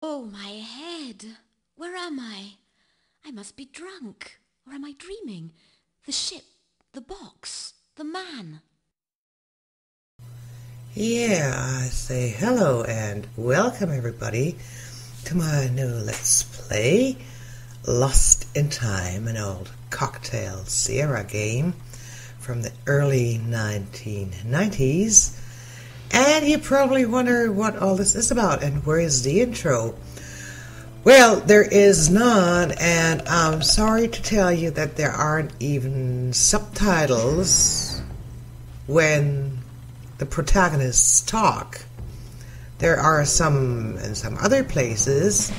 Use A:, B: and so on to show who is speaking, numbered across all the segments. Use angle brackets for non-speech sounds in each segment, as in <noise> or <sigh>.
A: Oh, my head. Where am I? I must be drunk. Or am I dreaming? The ship, the box, the man.
B: Yeah, I say hello and welcome everybody to my new Let's Play Lost in Time, an old Coktel Sierra game from the early 1990s. And you probably wonder what all this is about and where is the intro? Well, there is none, and I'm sorry to tell you that there aren't even subtitles when the protagonists talk. There are some in some other places,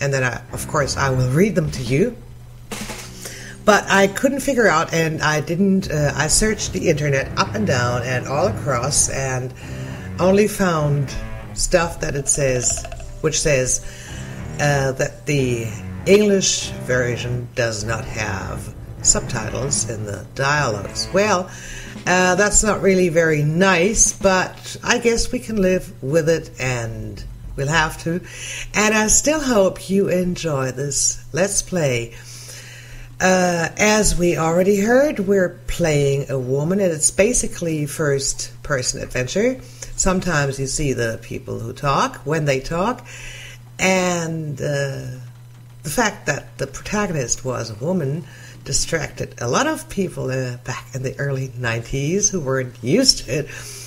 B: and then I, of course I will read them to you. But I couldn't figure out, and I didn't. Uh, I searched the internet up and down and all across, and only found stuff that it says, which says uh, that the English version does not have subtitles in the dialogues. Well, uh, that's not really very nice, but I guess we can live with it and we'll have to. And I still hope you enjoy this Let's Play. Uh, as we already heard, we're playing a woman, and it's basically first person adventure. Sometimes you see the people who talk when they talk, and uh, the fact that the protagonist was a woman distracted a lot of people uh, back in the early 90s who weren't used to it.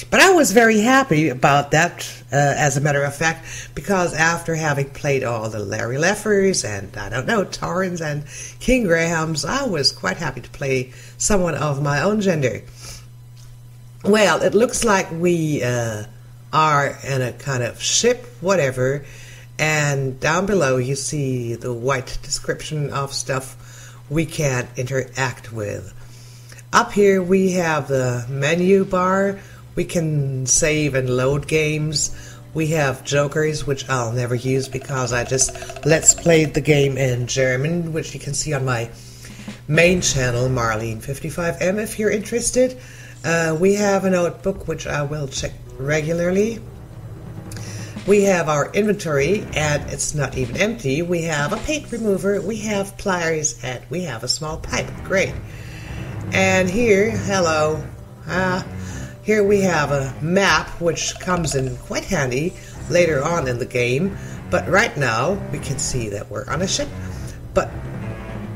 B: But I was very happy about that, uh, as a matter of fact, because after having played all the Larry Laffers and, I don't know, Torrens and King Grahams, I was quite happy to play someone of my own gender. Well, it looks like we uh, are in a kind of ship, whatever, and down below you see the white description of stuff we can't interact with. Up here we have the menu bar. We can save and load games. We have jokers, which I'll never use because I just let's play the game in German, which you can see on my main channel, Marlene55M, if you're interested. Uh, we have a notebook, which I will check regularly. We have our inventory, and it's not even empty. We have a paint remover, we have pliers, and we have a small pipe. Great. And here, hello, uh, here we have a map, which comes in quite handy later on in the game. But right now, we can see that we're on a ship, but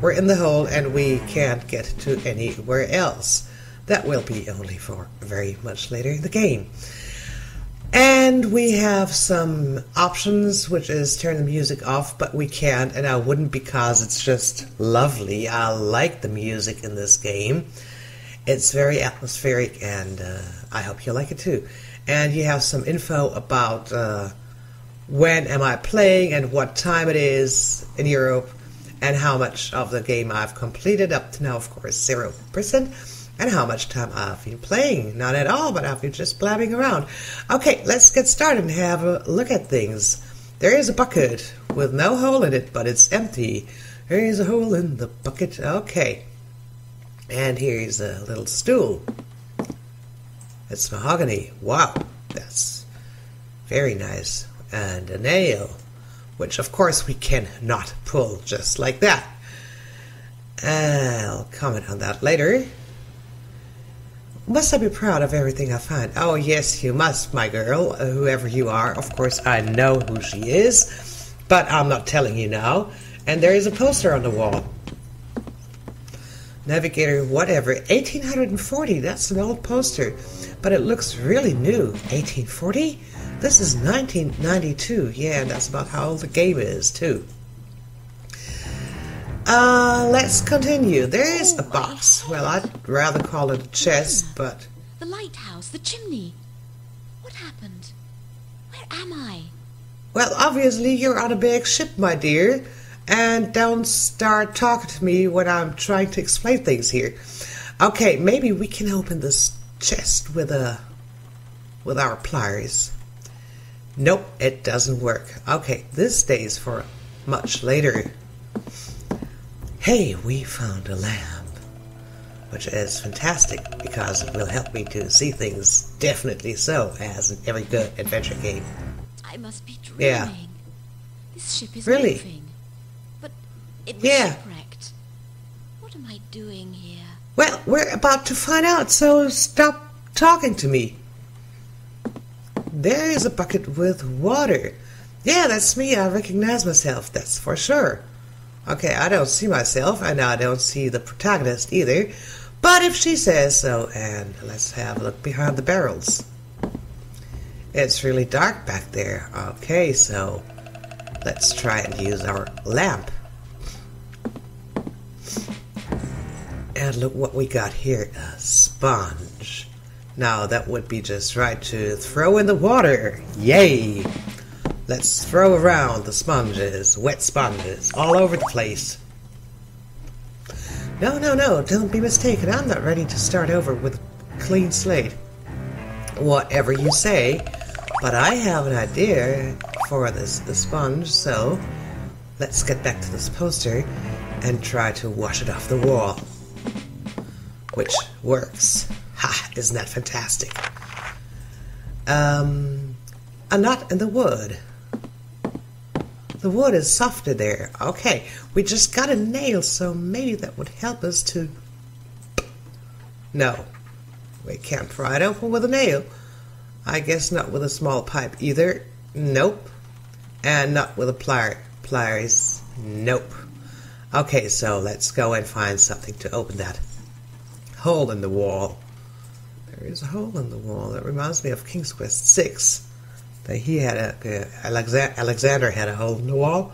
B: we're in the hole and we can't get to anywhere else. That will be only for very much later in the game. And we have some options, which is turn the music off, but we can't, and I wouldn't because it's just lovely. I like the music in this game. It's very atmospheric, and uh, I hope you like it too. And you have some info about uh, when am I playing and what time it is in Europe, and how much of the game I've completed up to now, of course, 0% and how much time I've been playing. Not at all, but I've been just blabbing around. Okay, let's get started and have a look at things. There is a bucket with no hole in it, but it's empty. There is a hole in the bucket. Okay. And here's a little stool. It's mahogany. Wow, that's very nice. And a nail, which of course we cannot pull just like that. I'll comment on that later. Must I be proud of everything I find? Oh, yes, you must, my girl, uh, whoever you are. Of course, I know who she is, but I'm not telling you now. And there is a poster on the wall. Navigator, whatever. 1840, that's an old poster, but it looks really new. 1840? This is 1992. Yeah, that's about how old the game is, too. Uh, let's continue. There is a box. Well, I'd rather call it a chest, but.
A: The lighthouse, the chimney. What happened? Where am I?
B: Well, obviously, you're on a big ship, my dear. And don't start talking to me when I'm trying to explain things here. Okay, maybe we can open this chest with a. with our pliers. Nope, it doesn't work. Okay, this stays for much later. Hey, we found a lamp, which is fantastic because it will help me to see things definitely so, as in every good adventure game.
A: I must be dreaming.
B: Yeah.
A: This ship is
B: Really?
A: moving. But it was
B: Yeah.
A: shipwrecked. What am I doing here?
B: Well, we're about to find out, so stop talking to me. There is a bucket with water. Yeah, that's me. I recognize myself, that's for sure. Okay, I don't see myself, and I don't see the protagonist either. But if she says so, and let's have a look behind the barrels. It's really dark back there. Okay, so let's try and use our lamp. And look what we got here a sponge. Now that would be just right to throw in the water. Yay! Let's throw around the sponges, wet sponges, all over the place. No, no, no, don't be mistaken. I'm not ready to start over with a clean slate. Whatever you say, but I have an idea for this the sponge, so let's get back to this poster and try to wash it off the wall which works. Ha! Isn't that fantastic? Um, a knot in the wood. The wood is softer there. Okay, we just got a nail, so maybe that would help us to. No, we can't pry it open with a nail. I guess not with a small pipe either. Nope. And not with a plier. Pliers. Nope. Okay, so let's go and find something to open that hole in the wall. There is a hole in the wall. That reminds me of King's Quest Six. That he had a uh, Alexa- Alexander had a hole in the wall.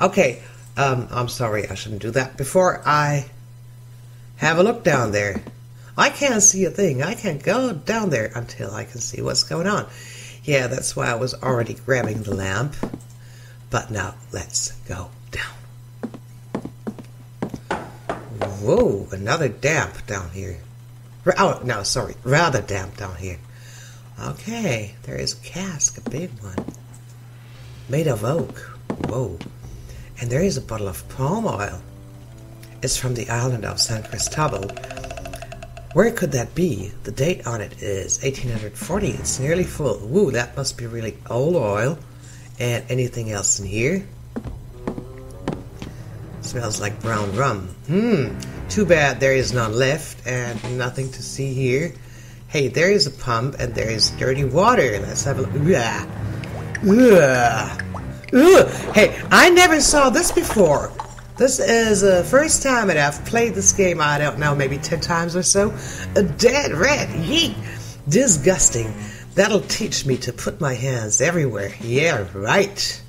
B: Okay, um, I'm sorry, I shouldn't do that. Before I have a look down there, I can't see a thing. I can't go down there until I can see what's going on. Yeah, that's why I was already grabbing the lamp. But now let's go down. Whoa, another damp down here. Oh, no, sorry, rather damp down here. Okay, there is a cask, a big one, made of oak. Whoa. And there is a bottle of palm oil. It's from the island of San Cristobal. Where could that be? The date on it is 1840. It's nearly full. Woo, that must be really old oil. And anything else in here? Smells like brown rum. Hmm. Too bad there is none left and nothing to see here. Hey, there is a pump and there is dirty water. Let's have a look. Hey, I never saw this before. This is the first time that I've played this game, I don't know, maybe 10 times or so. A dead rat. Yeet. Disgusting. That'll teach me to put my hands everywhere. Yeah, right.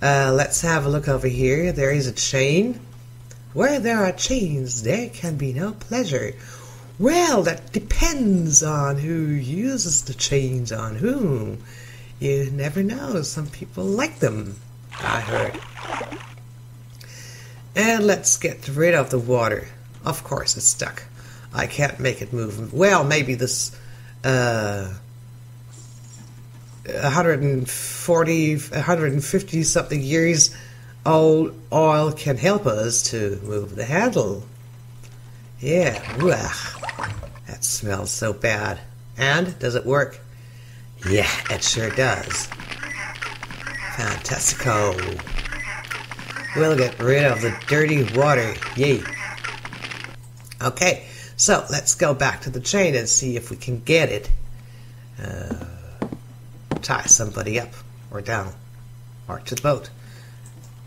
B: Uh, let's have a look over here. There is a chain. Where there are chains, there can be no pleasure. Well, that depends on who uses the chains on whom. You never know. Some people like them, I heard. And let's get rid of the water. Of course, it's stuck. I can't make it move. Well, maybe this uh, 140, 150 something years old oil can help us to move the handle. Yeah, smells so bad. And does it work? Yeah, it sure does. Fantastico. We'll get rid of the dirty water. Yay. Okay, so let's go back to the chain and see if we can get it. Uh, tie somebody up or down or to the boat.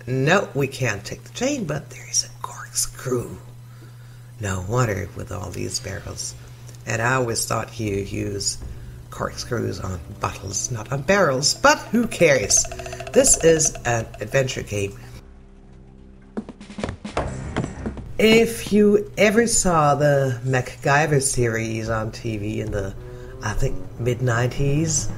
B: No, we can't take the chain, but there is a corkscrew. No wonder with all these barrels. And I always thought you use corkscrews on bottles, not on barrels, but who cares? This is an adventure game. If you ever saw the MacGyver series on TV in the, I think, mid 90s,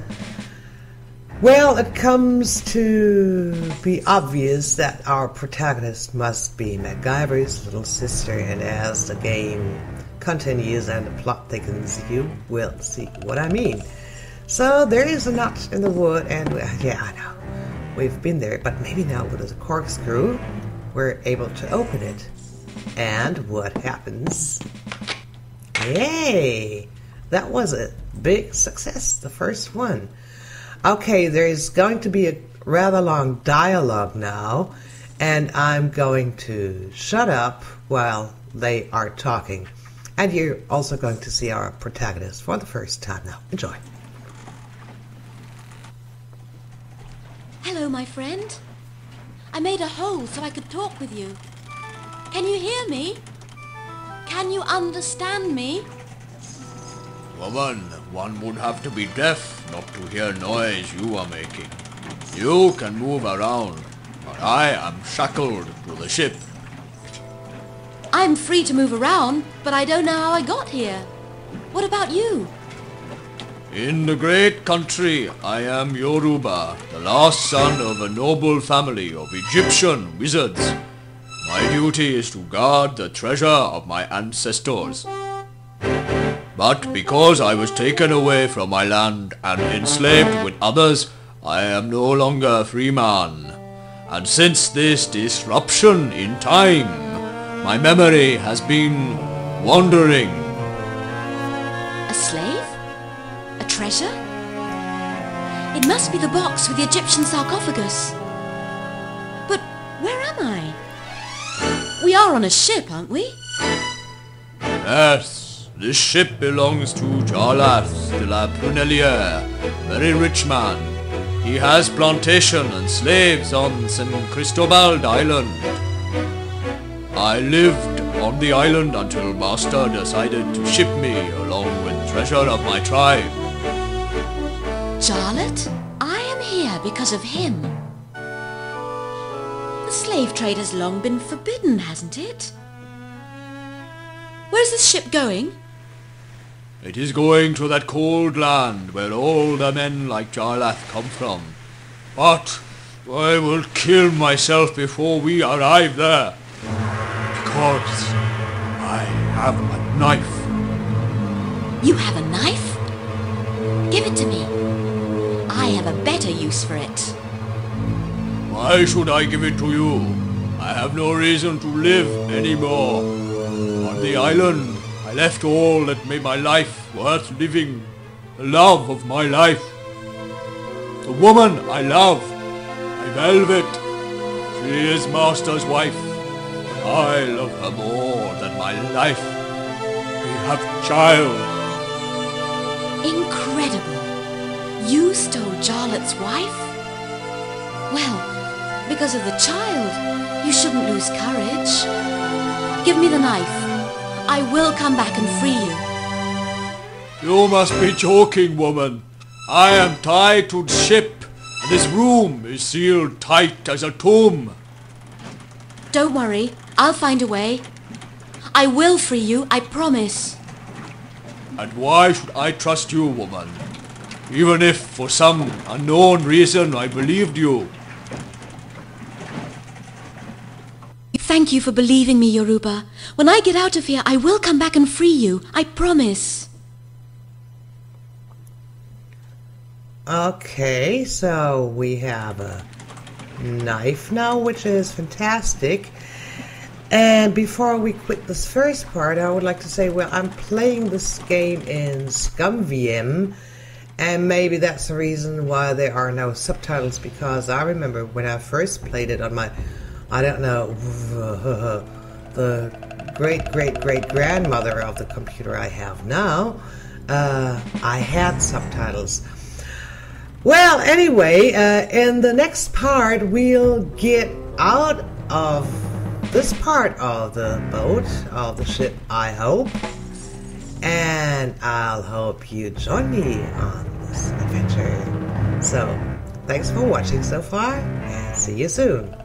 B: well, it comes to be obvious that our protagonist must be MacGyver's little sister, and as the game continues and the plot thickens, you will see what I mean. So there is a knot in the wood, and yeah, I know we've been there, but maybe now with a corkscrew, we're able to open it. And what happens? Yay! That was a big success, the first one. Okay, there's going to be a rather long dialogue now, and I'm going to shut up while they are talking. And you're also going to see our protagonist for the first time now. Enjoy.
A: Hello, my friend. I made a hole so I could talk with you. Can you hear me? Can you understand me?
C: Woman, one would have to be deaf not to hear noise you are making. You can move around, but I am shackled to the ship.
A: I'm free to move around, but I don't know how I got here. What about you?
C: In the great country, I am Yoruba, the last son of a noble family of Egyptian wizards. My duty is to guard the treasure of my ancestors. But because I was taken away from my land and enslaved with others, I am no longer a free man. And since this disruption in time, my memory has been wandering.
A: A slave? A treasure? It must be the box with the Egyptian sarcophagus. But where am I? We are on a ship, aren't we?
C: Yes, this ship belongs to Jarlath de la Prunelliere, very rich man. He has plantation and slaves on San Cristobal Island. I lived on the island until Master decided to ship me along with treasure of my tribe.
A: Charlotte, I am here because of him. The slave trade has long been forbidden, hasn't it? Where's this ship going?
C: It is going to that cold land where all the men like Jarlath come from. But I will kill myself before we arrive there. I have a knife.
A: You have a knife? Give it to me. I have a better use for it.
C: Why should I give it to you? I have no reason to live anymore. On the island, I left all that made my life worth living. The love of my life. The woman I love. My velvet. She is master's wife. I love her more than my life. We have child.
A: Incredible. You stole Jarlath's wife? Well, because of the child, you shouldn't lose courage. Give me the knife. I will come back and free you.
C: You must be joking, woman. I am tied to the ship, and this room is sealed tight as a tomb.
A: Don't worry, I'll find a way. I will free you, I promise.
C: And why should I trust you, woman? Even if, for some unknown reason, I believed you.
A: Thank you for believing me, Yoruba. When I get out of here, I will come back and free you. I promise.
B: Okay, so we have a knife now, which is fantastic. And before we quit this first part, I would like to say, well, I'm playing this game in ScummVM, and maybe that's the reason why there are no subtitles, because I remember when I first played it on my, I don't know, <laughs> the great great great grandmother of the computer I have now, uh, I had subtitles. Well, anyway, uh, in the next part, we'll get out of this part of the boat, of the ship, I hope. And I'll hope you join me on this adventure. So, thanks for watching so far, and see you soon.